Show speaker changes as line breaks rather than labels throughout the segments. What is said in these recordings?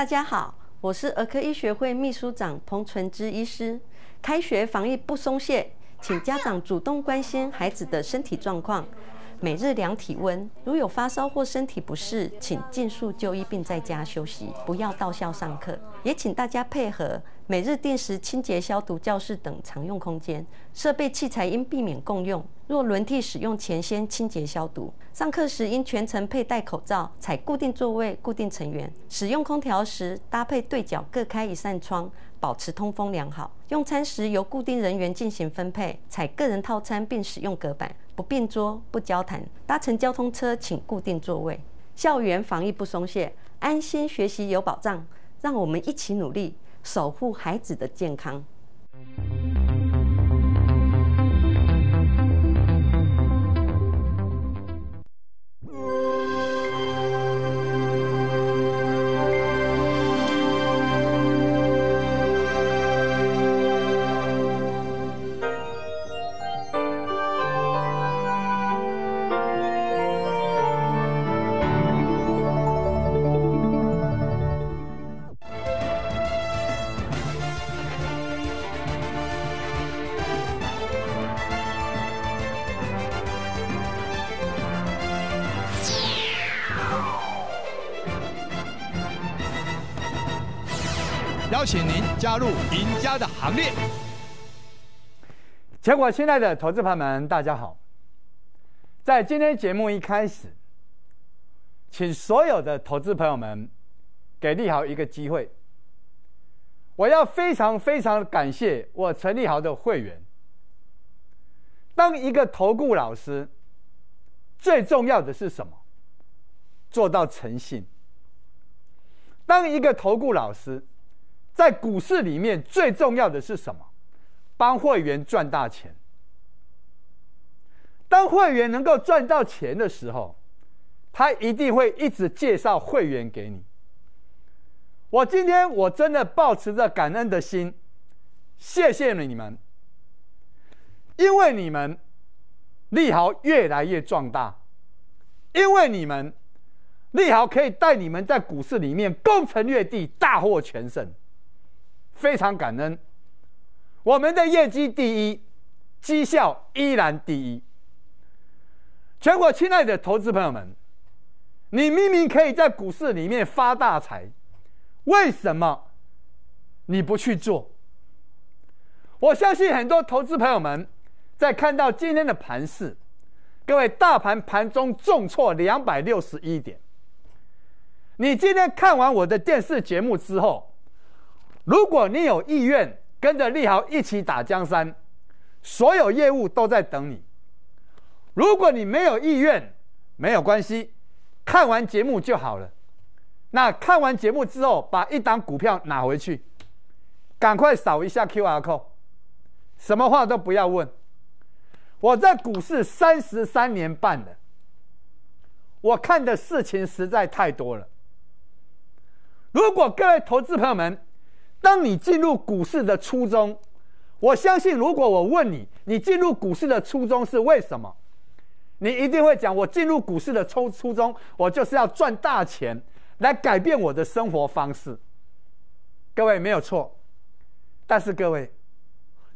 大家好，我是儿科医学会秘书长彭纯之医师。开学防疫不松懈，请家长主动关心孩子的身体状况，每日量体温。如有发烧或身体不适，请尽速就医并在家休息，不要到校上课。也请大家配合，每日定时清洁消毒教室等常用空间，设备器材应避免共用。若轮替使用前，先清洁消毒。上课时应全程佩戴口罩，采固定座位、固定成员。使用空调时，搭配对角各开一扇窗，保持通风良好。用餐时由固定人员进行分配，采个人套餐并使用隔板，不并桌、不交谈。搭乘交通车请固定座位。校园防疫不松懈，安心学习有保障。让我们一起努力，守护孩子的健康。
入赢家的行列。
全国亲爱的投资朋友们，大家好！在今天节目一开始，请所有的投资朋友们给利豪一个机会。我要非常非常感谢我陈立豪的会员。当一个投顾老师，最重要的是什么？做到诚信。当一个投顾老师，在股市里面最重要的是什么？帮会员赚大钱。当会员能够赚到钱的时候，他一定会一直介绍会员给你。我今天我真的保持着感恩的心，谢谢你们，因为你们利豪越来越壮大，因为你们利豪可以带你们在股市里面攻城略地，大获全胜。非常感恩，我们的业绩第一，绩效依然第一。全国亲爱的投资朋友们，你明明可以在股市里面发大财，为什么你不去做？我相信很多投资朋友们在看到今天的盘势，各位大盘盘中重挫两百六十一点。你今天看完我的电视节目之后。如果你有意愿跟着利豪一起打江山，所有业务都在等你。如果你没有意愿，没有关系，看完节目就好了。那看完节目之后，把一档股票拿回去，赶快扫一下 Q R code，什么话都不要问。我在股市三十三年半了，我看的事情实在太多了。如果各位投资朋友们，当你进入股市的初衷，我相信，如果我问你，你进入股市的初衷是为什么？你一定会讲，我进入股市的初初衷，我就是要赚大钱，来改变我的生活方式。各位没有错，但是各位，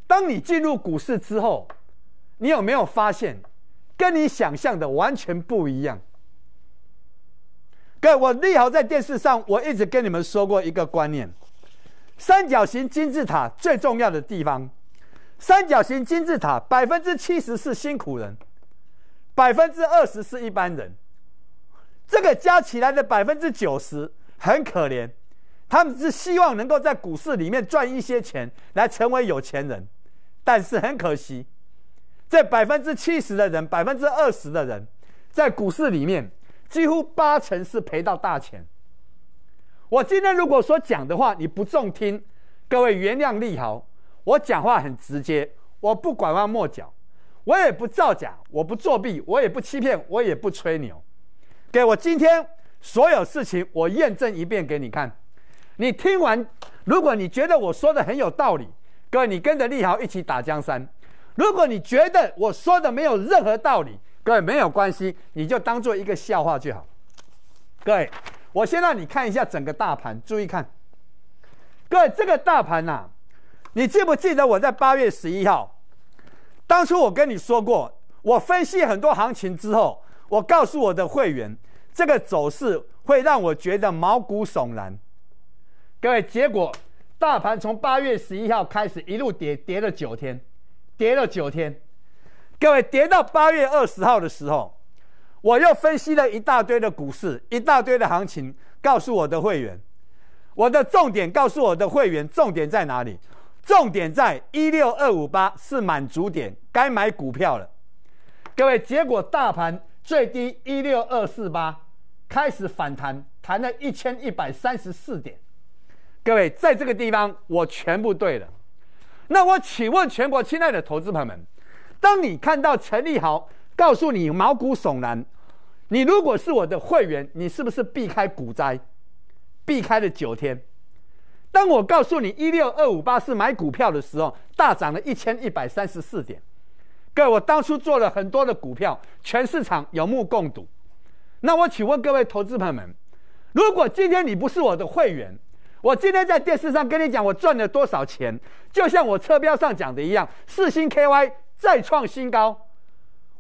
当你进入股市之后，你有没有发现，跟你想象的完全不一样？各位，我利好在电视上，我一直跟你们说过一个观念。三角形金字塔最重要的地方，三角形金字塔百分之七十是辛苦人，百分之二十是一般人，这个加起来的百分之九十很可怜，他们是希望能够在股市里面赚一些钱来成为有钱人，但是很可惜，这百分之七十的人，百分之二十的人，在股市里面几乎八成是赔到大钱。我今天如果说讲的话你不中听，各位原谅利豪，我讲话很直接，我不拐弯抹角，我也不造假，我不作弊，我也不欺骗，我也不吹牛。给我今天所有事情我验证一遍给你看，你听完，如果你觉得我说的很有道理，各位你跟着利豪一起打江山；如果你觉得我说的没有任何道理，各位没有关系，你就当做一个笑话就好。各位。我先让你看一下整个大盘，注意看，各位这个大盘呐，你记不记得我在八月十一号，当初我跟你说过，我分析很多行情之后，我告诉我的会员，这个走势会让我觉得毛骨悚然。各位，结果大盘从八月十一号开始一路跌，跌了九天，跌了九天。各位，跌到八月二十号的时候，我又分析了一大堆的股市，一大堆的行情，告诉我的会员，我的重点告诉我的会员，重点在哪里？重点在一六二五八是满足点，该买股票了。各位，结果大盘最低一六二四八开始反弹，弹了一千一百三十四点。各位，在这个地方我全部对了。那我请问全国亲爱的投资朋友们，当你看到陈立豪告诉你毛骨悚然，你如果是我的会员，你是不是避开股灾，避开了九天？当我告诉你一六二五八是买股票的时候，大涨了一千一百三十四点。各位，我当初做了很多的股票，全市场有目共睹。那我请问各位投资朋友们，如果今天你不是我的会员，我今天在电视上跟你讲，我赚了多少钱？就像我车标上讲的一样，四星 KY 再创新高。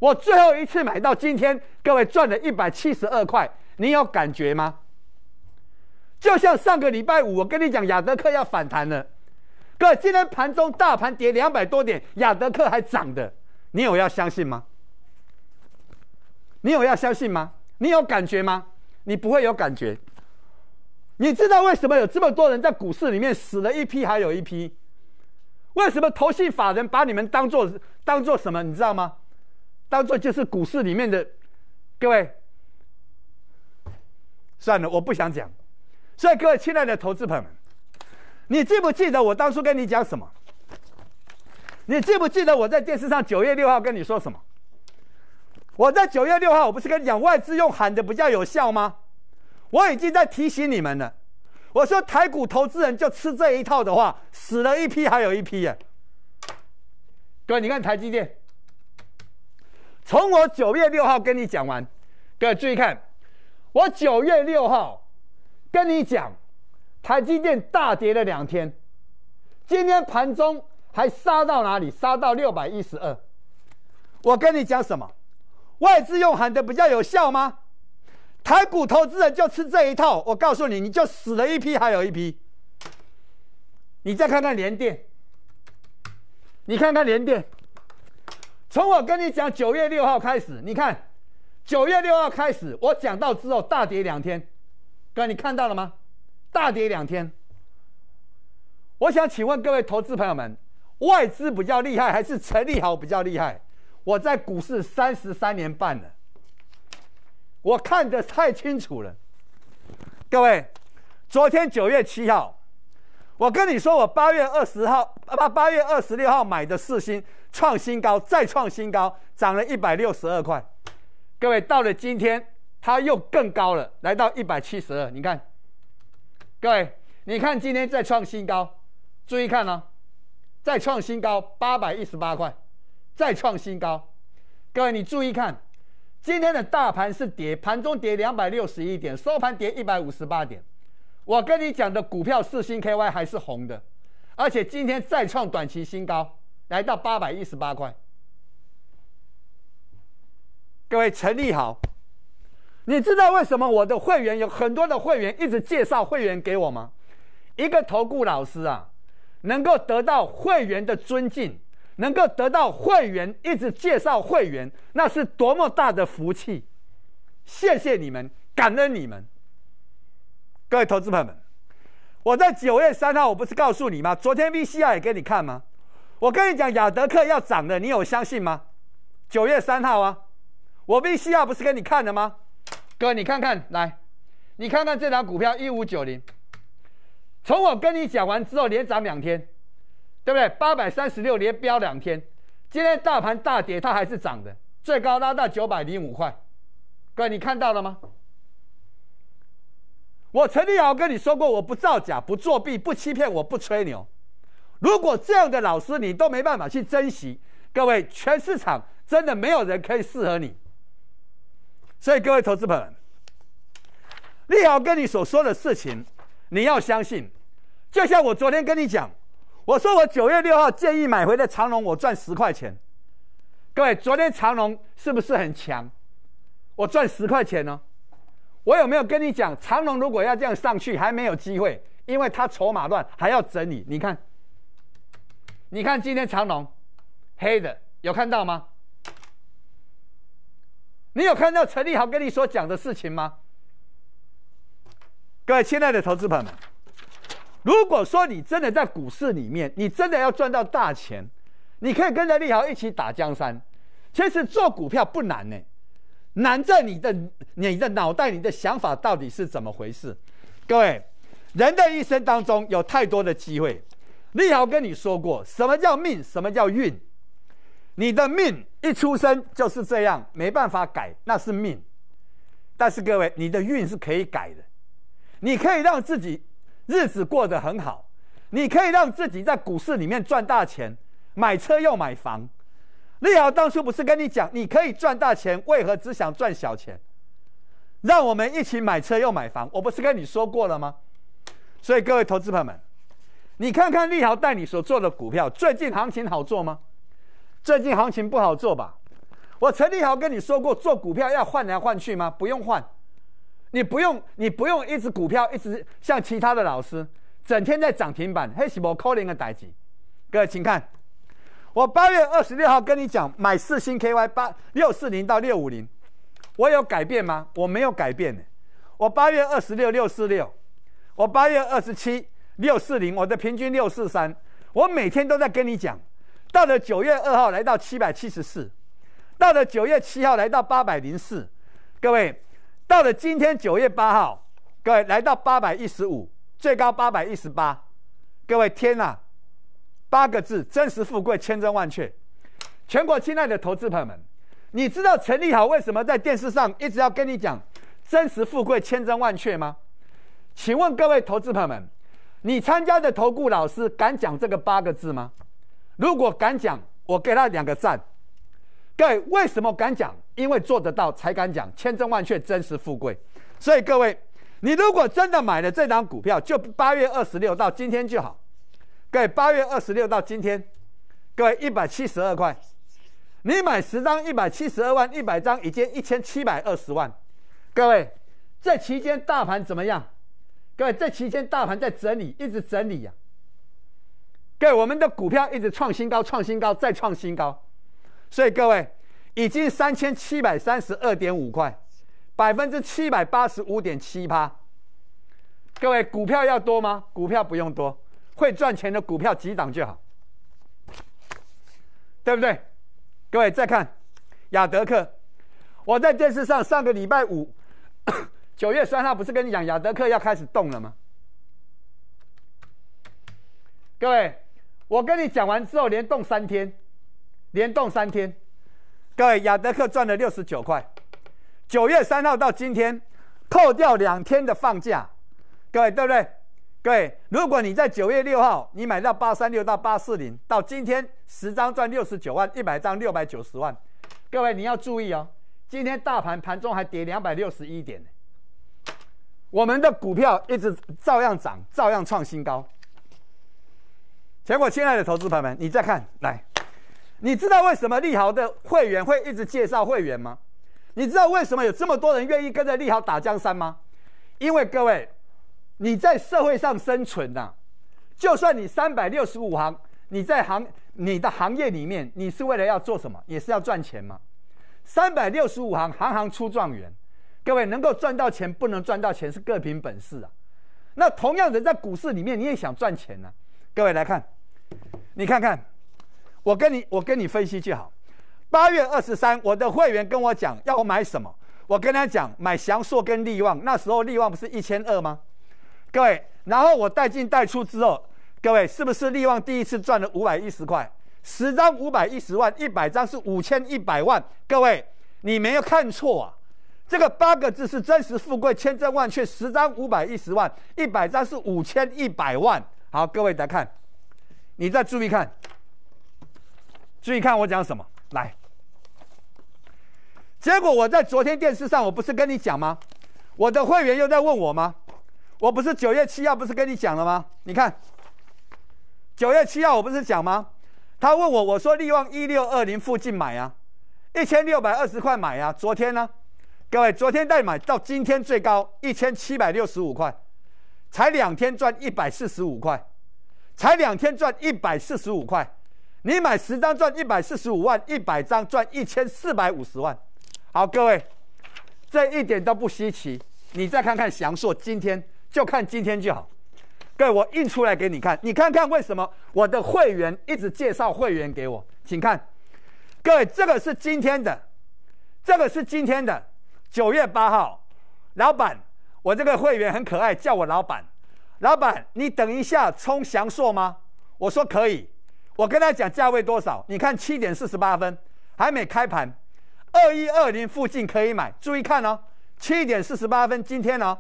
我最后一次买到今天，各位赚了一百七十二块，你有感觉吗？就像上个礼拜五，我跟你讲，亚德克要反弹了。各位，今天盘中大盘跌两百多点，亚德克还涨的，你有要相信吗？你有要相信吗？你有感觉吗？你不会有感觉。你知道为什么有这么多人在股市里面死了一批还有一批？为什么投信法人把你们当做当做什么？你知道吗？当做就是股市里面的各位。算了，我不想讲。所以各位亲爱的投资朋友们，你记不记得我当初跟你讲什么？你记不记得我在电视上九月六号跟你说什么？我在九月六号我不是跟你讲外资用喊的比较有效吗？我已经在提醒你们了，我说台股投资人就吃这一套的话，死了一批还有一批耶。各位，你看台积电，从我九月六号跟你讲完，各位注意看，我九月六号跟你讲，台积电大跌了两天，今天盘中还杀到哪里？杀到六百一十二。我跟你讲什么？外资用喊的比较有效吗？台股投资人就吃这一套，我告诉你，你就死了一批，还有一批。你再看看联电，你看看联电，从我跟你讲九月六号开始，你看九月六号开始，我讲到之后大跌两天，哥你看到了吗？大跌两天。我想请问各位投资朋友们，外资比较厉害还是陈立豪比较厉害？我在股市三十三年半了。我看得太清楚了，各位，昨天九月七号，我跟你说，我八月二十号八八月二十六号买的四星创新高，再创新高，涨了一百六十二块。各位，到了今天，它又更高了，来到一百七十二。你看，各位，你看今天再创新高，注意看哦，再创新高八百一十八块，再创新高。各位，你注意看。今天的大盘是跌，盘中跌两百六十一点，收盘跌一百五十八点。我跟你讲的股票四星 KY 还是红的，而且今天再创短期新高，来到八百一十八块。各位陈立好，你知道为什么我的会员有很多的会员一直介绍会员给我吗？一个投顾老师啊，能够得到会员的尊敬。能够得到会员一直介绍会员，那是多么大的福气！谢谢你们，感恩你们，各位投资朋友们。我在九月三号，我不是告诉你吗？昨天 V C R 也给你看吗？我跟你讲，雅德克要涨的，你有相信吗？九月三号啊，我 V C R 不是给你看了吗？哥，你看看，来，你看看这张股票一五九零，从我跟你讲完之后，连涨两天。对不对？八百三十六连飙两天，今天大盘大跌，它还是涨的，最高拉到九百零五块。各位，你看到了吗？我陈立豪跟你说过，我不造假，不作弊，不欺骗，我不吹牛。如果这样的老师你都没办法去珍惜，各位，全市场真的没有人可以适合你。所以，各位投资朋友，立豪跟你所说的事情，你要相信。就像我昨天跟你讲，我说我九月六号建议买回的长隆，我赚十块钱。各位，昨天长隆是不是很强？我赚十块钱呢。我有没有跟你讲，长龙如果要这样上去，还没有机会，因为它筹码乱，还要整理。你看，你看今天长龙黑的，有看到吗？你有看到陈立豪跟你所讲的事情吗？各位亲爱的投资朋友们，如果说你真的在股市里面，你真的要赚到大钱，你可以跟着立豪一起打江山。其实做股票不难呢。难在你的你的脑袋，你的想法到底是怎么回事？各位，人的一生当中有太多的机会。立豪跟你说过，什么叫命？什么叫运？你的命一出生就是这样，没办法改，那是命。但是各位，你的运是可以改的，你可以让自己日子过得很好，你可以让自己在股市里面赚大钱，买车又买房。利好当初不是跟你讲，你可以赚大钱，为何只想赚小钱？让我们一起买车又买房，我不是跟你说过了吗？所以各位投资朋友们，你看看利好带你所做的股票，最近行情好做吗？最近行情不好做吧？我陈立豪跟你说过，做股票要换来换去吗？不用换，你不用，你不用一只股票一直像其他的老师，整天在涨停板，黑什么扣零的代级。各位请看。我八月二十六号跟你讲买四星 KY 八六四零到六五零，我有改变吗？我没有改变。我八月二十六六四六，我八月二十七六四零，我的平均六四三。我每天都在跟你讲，到了九月二号来到七百七十四，到了九月七号来到八百零四，各位，到了今天九月八号，各位来到八百一十五，最高八百一十八，各位天哪！八个字：真实富贵千真万确。全国亲爱的投资朋友们，你知道陈立豪为什么在电视上一直要跟你讲真实富贵千真万确吗？请问各位投资朋友们，你参加的投顾老师敢讲这个八个字吗？如果敢讲，我给他两个赞。各位为什么敢讲？因为做得到才敢讲千真万确、真实富贵。所以各位，你如果真的买了这张股票，就八月二十六到今天就好。各位，八月二十六到今天，各位一百七十二块，你买十张一百七十二万，一百张已经一千七百二十万。各位，这期间大盘怎么样？各位，这期间大盘在整理，一直整理呀。各位，我们的股票一直创新高，创新高，再创新高。所以各位，已经三千七百三十二点五块，百分之七百八十五点七八。各位，股票要多吗？股票不用多。会赚钱的股票几档就好，对不对？各位再看亚德克，我在电视上上个礼拜五，九月三号不是跟你讲亚德克要开始动了吗？各位，我跟你讲完之后连动三天，连动三天，各位亚德克赚了六十九块，九月三号到今天，扣掉两天的放假，各位对不对？各位，如果你在九月六号你买到八三六到八四零，到今天十张赚六十九万，一百张六百九十万。各位你要注意哦，今天大盘盘中还跌两百六十一点我们的股票一直照样涨，照样创新高。全国亲爱的投资朋友们，你再看来，你知道为什么利豪的会员会一直介绍会员吗？你知道为什么有这么多人愿意跟着利豪打江山吗？因为各位。你在社会上生存呐，就算你三百六十五行，你在行你的行业里面，你是为了要做什么？也是要赚钱嘛。三百六十五行，行行出状元。各位能够赚到钱，不能赚到钱是各凭本事啊。那同样的，在股市里面，你也想赚钱呢。各位来看，你看看，我跟你我跟你分析就好。八月二十三，我的会员跟我讲要我买什么，我跟他讲买祥硕跟利旺，那时候利旺不是一千二吗？各位，然后我带进带出之后，各位是不是利旺第一次赚了五百一十块？十张五百一十万，一百张是五千一百万。各位，你没有看错啊！这个八个字是真实富贵，千真万确。十张五百一十万，一百张是五千一百万。好，各位再看，你再注意看，注意看我讲什么？来，结果我在昨天电视上，我不是跟你讲吗？我的会员又在问我吗？我不是九月七号不是跟你讲了吗？你看，九月七号我不是讲吗？他问我，我说利旺一六二零附近买啊，一千六百二十块买啊。昨天呢，各位，昨天代买到今天最高一千七百六十五块，才两天赚一百四十五块，才两天赚一百四十五块。你买十张赚一百四十五万，一百张赚一千四百五十万。好，各位，这一点都不稀奇。你再看看祥硕，今天就看今天就好。各位，我印出来给你看，你看看为什么？我的会员一直介绍会员给我，请看，各位，这个是今天的，这个是今天的九月八号，老板，我这个会员很可爱，叫我老板，老板，你等一下冲祥硕吗？我说可以，我跟他讲价位多少，你看七点四十八分，还没开盘，二一二零附近可以买，注意看哦，七点四十八分，今天哦，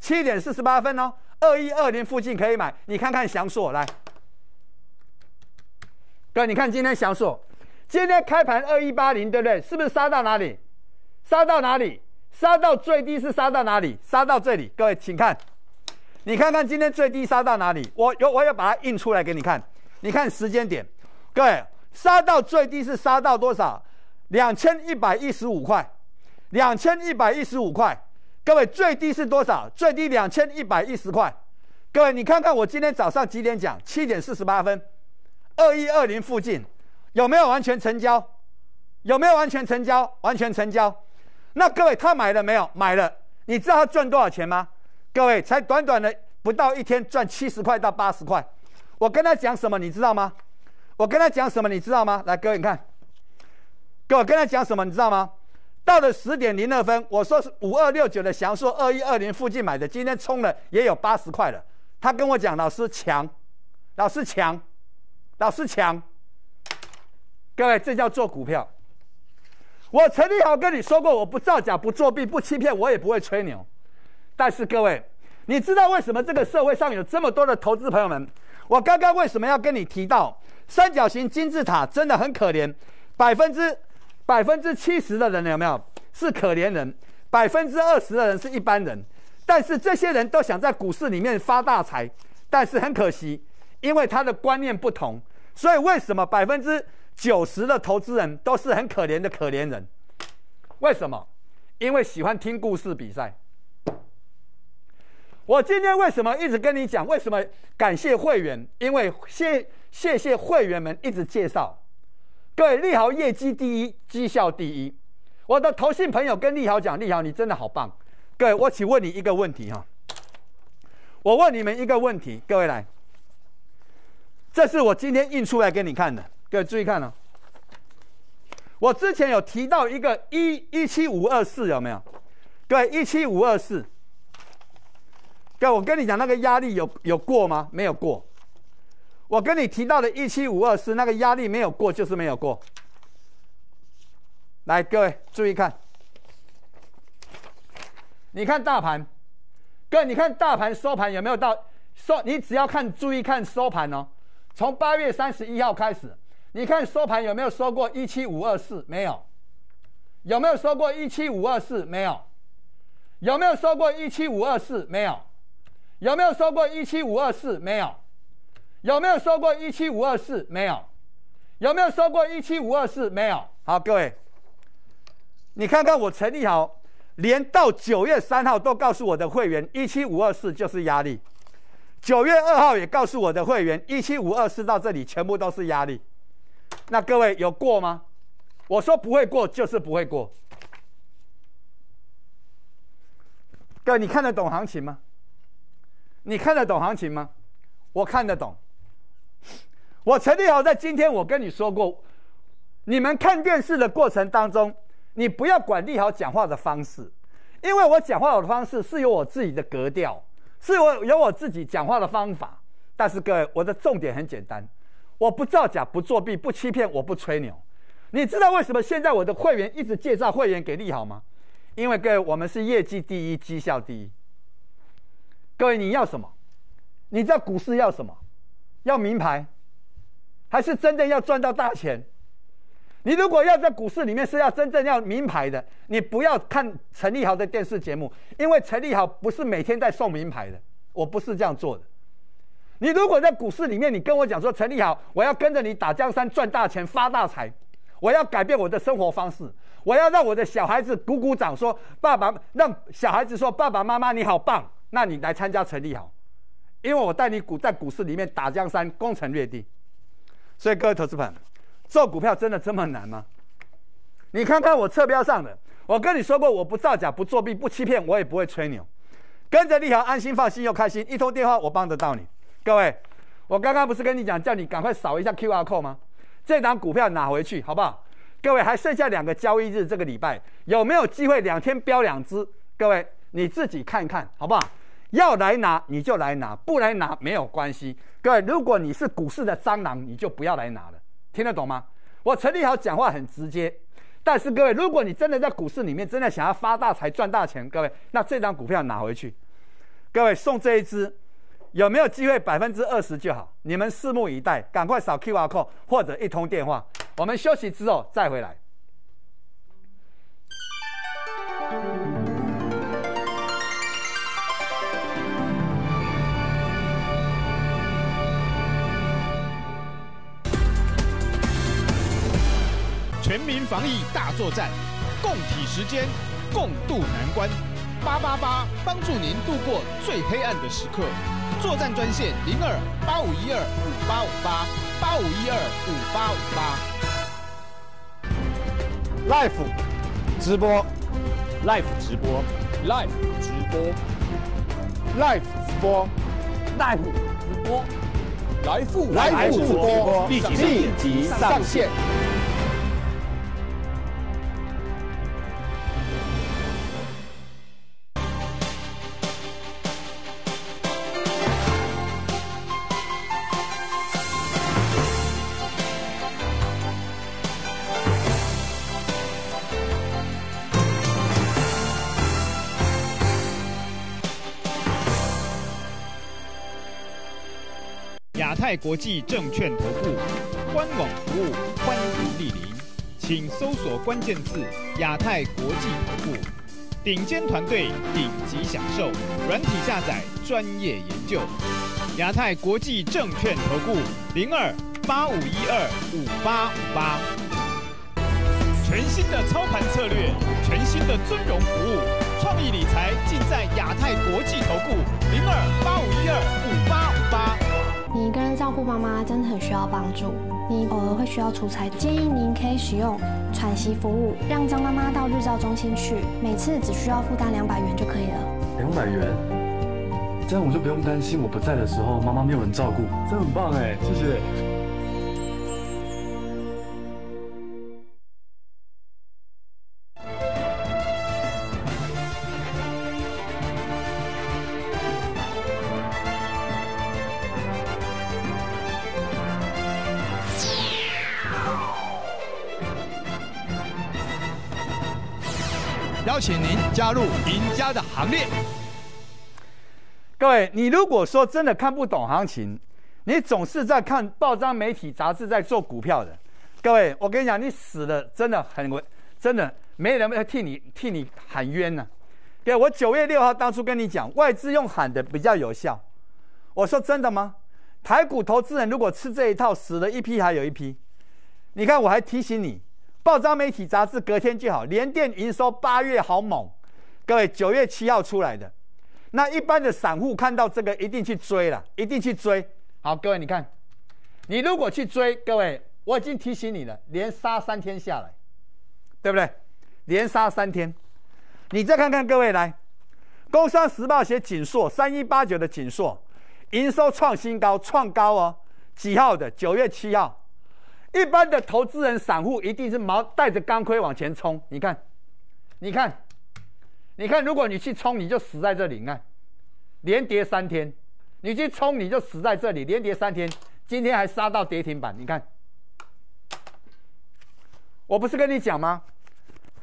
七点四十八分哦。二一二零附近可以买，你看看祥硕来，哥，你看今天祥硕，今天开盘二一八零，对不对？是不是杀到哪里？杀到哪里？杀到最低是杀到哪里？杀到这里，各位请看，你看看今天最低杀到哪里？我有，我要把它印出来给你看。你看时间点，各位杀到最低是杀到多少？两千一百一十五块，两千一百一十五块。各位最低是多少？最低两千一百一十块。各位，你看看我今天早上几点讲？七点四十八分，二一二零附近有没有完全成交？有没有完全成交？完全成交。那各位他买了没有？买了。你知道他赚多少钱吗？各位，才短短的不到一天赚七十块到八十块。我跟他讲什么？你知道吗？我跟他讲什么？你知道吗？来，各位你看，各位跟他讲什么？你知道吗？到了十点零二分，我说是五二六九的祥硕二一二零附近买的，今天冲了也有八十块了。他跟我讲，老师强，老师强，老师强。各位，这叫做股票。我陈立豪跟你说过，我不造假，不作弊，不欺骗，我也不会吹牛。但是各位，你知道为什么这个社会上有这么多的投资朋友们？我刚刚为什么要跟你提到三角形金字塔真的很可怜，百分之。百分之七十的人有没有是可怜人？百分之二十的人是一般人，但是这些人都想在股市里面发大财，但是很可惜，因为他的观念不同，所以为什么百分之九十的投资人都是很可怜的可怜人？为什么？因为喜欢听故事比赛。我今天为什么一直跟你讲？为什么感谢会员？因为谢谢谢会员们一直介绍。各位，利豪业绩第一，绩效第一。我的投信朋友跟利豪讲：“利豪，你真的好棒。”各位，我请问你一个问题哈。我问你们一个问题，各位来，这是我今天印出来给你看的。各位注意看哦。我之前有提到一个一一七五二四，有没有？各位，一七五二四。各位，我跟你讲，那个压力有有过吗？没有过。我跟你提到的一七五二四那个压力没有过，就是没有过。来，各位注意看，你看大盘，各位你看大盘收盘有没有到收？你只要看注意看收盘哦。从八月三十一号开始，你看收盘有没有收过一七五二四？没有。有没有收过一七五二四？没有。有没有收过一七五二四？没有。有没有收过一七五二四？没有。有没有收过一七五二四？没有。有没有收过一七五二四？没有。好，各位，你看看我陈立豪，连到九月三号都告诉我的会员，一七五二四就是压力。九月二号也告诉我的会员，一七五二四到这里全部都是压力。那各位有过吗？我说不会过，就是不会过。各位，你看得懂行情吗？你看得懂行情吗？我看得懂。我陈立豪在今天，我跟你说过，你们看电视的过程当中，你不要管立豪讲话的方式，因为我讲话的方式是有我自己的格调，是我有我自己讲话的方法。但是各位，我的重点很简单，我不造假，不作弊，不欺骗，我不吹牛。你知道为什么现在我的会员一直介绍会员给利好吗？因为各位，我们是业绩第一，绩效第一。各位，你要什么？你知道股市要什么？要名牌。还是真正要赚到大钱？你如果要在股市里面是要真正要名牌的，你不要看陈立豪的电视节目，因为陈立豪不是每天在送名牌的，我不是这样做的。你如果在股市里面，你跟我讲说陈立豪，我要跟着你打江山赚大钱发大财，我要改变我的生活方式，我要让我的小孩子鼓鼓掌说爸爸，让小孩子说爸爸妈妈你好棒，那你来参加陈立豪，因为我带你股在股市里面打江山攻城略地，所以各位投资朋友。做股票真的这么难吗？你看看我侧标上的，我跟你说过，我不造假、不作弊、不欺骗，我也不会吹牛，跟着利豪安心放心又开心，一通电话我帮得到你。各位，我刚刚不是跟你讲，叫你赶快扫一下 Q R code 吗？这档股票拿回去好不好？各位还剩下两个交易日，这个礼拜有没有机会两天标两只？各位你自己看看好不好？要来拿你就来拿，不来拿没有关系。各位，如果你是股市的蟑螂，你就不要来拿了。听得懂吗？我陈立豪讲话很直接，但是各位，如果你真的在股市里面真的想要发大财赚大钱，各位，那这张股票拿回去，各位送这一支，有没有机会百分之二十就好？你们拭目以待，赶快扫 Q R code 或者一通电话，我们休息之后再回来。
全民防疫大作战，共体时间，共度难关。八八八帮助您度过最黑暗的时刻。作战专线零二八五一二五八五八八五一二五八五
八。Life 直播，Life 直播，Life 直播，Life 直播
，Life 直播
，Life 直播，立即立即上线。
亚太国际证券投顾官网服务欢迎莅临，请搜索关键字“亚太国际投顾”，顶尖团队，顶级享受，软体下载，专业研究。亚太国际证券投顾零二八五一二五八五八，全新的操盘策略，全新的尊荣服务，创意理财尽在亚太国际投顾零二八五一二五八五八。
你一个人照顾妈妈真的很需要帮助，你偶尔会需要出差，建议您可以使用喘息服务，让张妈妈到日照中心去，每次只需要负担两百元就可以了。
两百元，这样我就不用担心我不在的时候妈妈没有人照顾，这很棒哎，谢谢。
加入赢家的行列。
各位，你如果说真的看不懂行情，你总是在看报章、媒体、杂志在做股票的，各位，我跟你讲，你死了真的很，真的没人会替你替你喊冤呢。对，我九月六号当初跟你讲，外资用喊的比较有效。我说真的吗？台股投资人如果吃这一套，死了一批还有一批。你看，我还提醒你。报章、媒体、杂志隔天就好。联电营收八月好猛，各位九月七号出来的。那一般的散户看到这个一定去追了，一定去追。好，各位你看，你如果去追，各位我已经提醒你了，连杀三天下来，对不对？连杀三天，你再看看各位来，《工商时报》写锦硕三一八九的锦硕营收创新高，创高哦，几号的？九月七号。一般的投资人、散户一定是毛带着钢盔往前冲。你看，你看，你看，如果你去冲，你就死在这里。你看，连跌三天，你去冲，你就死在这里，连跌三天，今天还杀到跌停板。你看，我不是跟你讲吗？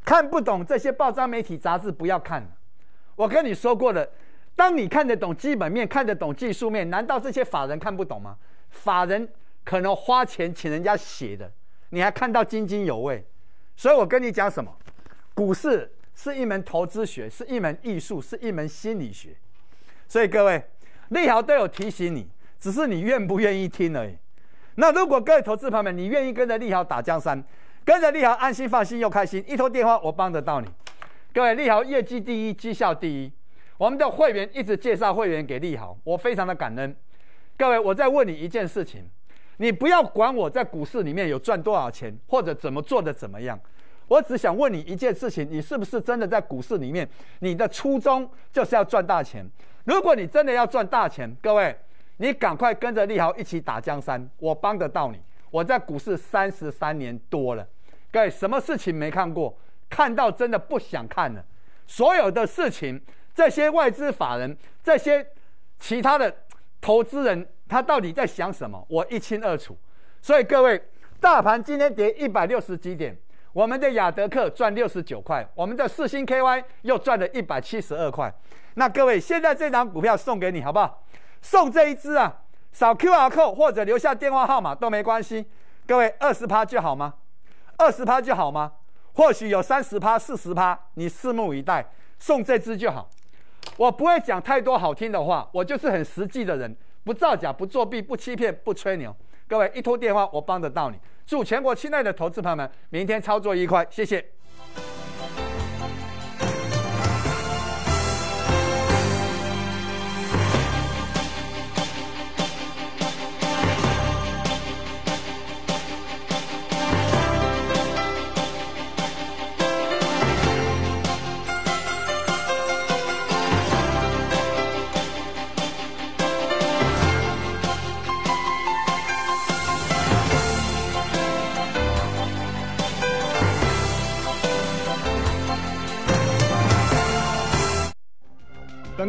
看不懂这些报章、媒体、杂志，不要看。我跟你说过了，当你看得懂基本面、看得懂技术面，难道这些法人看不懂吗？法人。可能花钱请人家写的，你还看到津津有味。所以我跟你讲什么？股市是一门投资学，是一门艺术，是一门心理学。所以各位，利豪都有提醒你，只是你愿不愿意听而已。那如果各位投资朋友们，你愿意跟着利豪打江山，跟着利豪安心放心又开心，一通电话我帮得到你。各位，利豪业绩第一，绩效第一，我们的会员一直介绍会员给利豪，我非常的感恩。各位，我再问你一件事情，你不要管我在股市里面有赚多少钱，或者怎么做的怎么样，我只想问你一件事情，你是不是真的在股市里面，你的初衷就是要赚大钱？如果你真的要赚大钱，各位。你赶快跟着利豪一起打江山，我帮得到你。我在股市三十三年多了，各位什么事情没看过？看到真的不想看了。所有的事情，这些外资法人、这些其他的投资人，他到底在想什么？我一清二楚。所以各位，大盘今天跌一百六十几点，我们的亚德克赚六十九块，我们的四星 KY 又赚了一百七十二块。那各位，现在这张股票送给你，好不好？送这一支啊，扫 Q R code 或者留下电话号码都没关系。各位二十趴就好吗？二十趴就好吗？或许有三十趴、四十趴，你拭目以待。送这支就好。我不会讲太多好听的话，我就是很实际的人，不造假、不作弊、不欺骗、不吹牛。各位一通电话，我帮得到你。祝全国亲爱的投资朋友们明天操作愉快，谢谢。